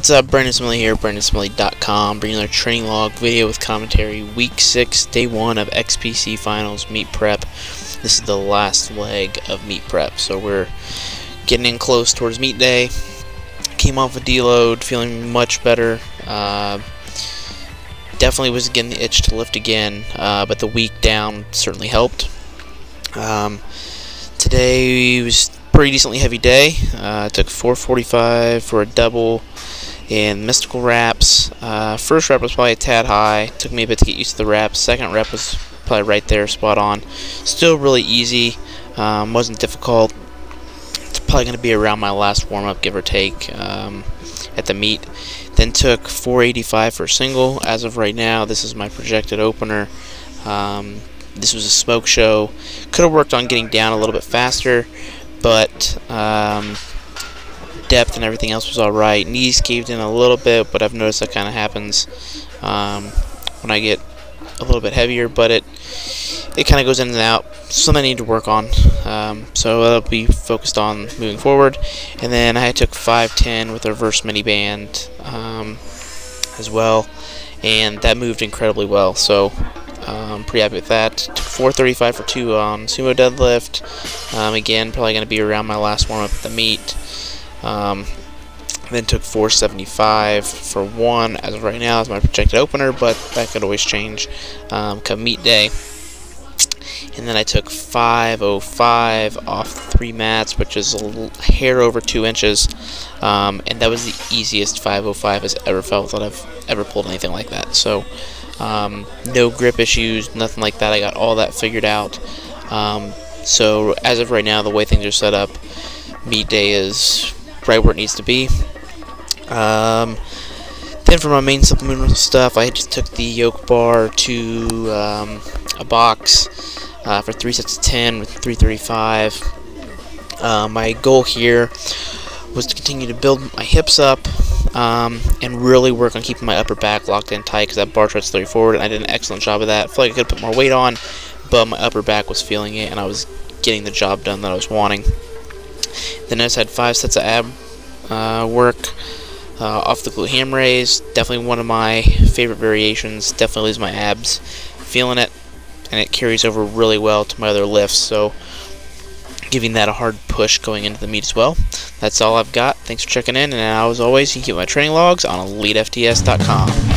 What's up, Brandon Smitley here, BrandonSmitley.com, bringing another training log video with commentary, week 6, day 1 of XPC Finals meet prep. This is the last leg of meet prep, so we're getting in close towards meet day. Came off a deload, feeling much better. Uh, definitely was getting the itch to lift again, uh, but the week down certainly helped. Um, today was pretty decently heavy day. Uh, took 445 for a double in mystical wraps. Uh, first rep was probably a tad high. Took me a bit to get used to the wraps. Second rep was probably right there, spot on. Still really easy. Um, wasn't difficult. It's probably going to be around my last warm up, give or take, um, at the meet. Then took 485 for a single. As of right now, this is my projected opener. Um, this was a smoke show. Could have worked on getting down a little bit faster, but um, depth and everything else was alright. Knees caved in a little bit, but I've noticed that kind of happens um, when I get a little bit heavier, but it it kind of goes in and out. Something I need to work on. Um, so I'll be focused on moving forward. And then I took 510 with a reverse mini band um, as well, and that moved incredibly well. So um, pretty happy with that. Took 435 for two on sumo deadlift. Um, again, probably going to be around my last warm up at the meet. Um, then took 475 for one as of right now as my projected opener, but that could always change um, come meet day. And then I took 505 off three mats, which is a hair over two inches, um, and that was the easiest 505 has ever felt that I've ever pulled anything like that. So um, no grip issues, nothing like that. I got all that figured out. Um, so as of right now, the way things are set up, meet day is right where it needs to be. Um, then for my main supplemental stuff, I just took the yoke bar to um, a box uh, for three sets of 10 with 335. Uh, my goal here was to continue to build my hips up um, and really work on keeping my upper back locked in tight because that bar thread's 30 forward, and I did an excellent job of that. I feel like I could put more weight on, but my upper back was feeling it, and I was getting the job done that I was wanting. Then I just had five sets of ab uh, work uh, off the glute ham raise. Definitely one of my favorite variations. Definitely leaves my abs feeling it, and it carries over really well to my other lifts. So giving that a hard push going into the meet as well. That's all I've got. Thanks for checking in, and as always, you can get my training logs on EliteFTS.com.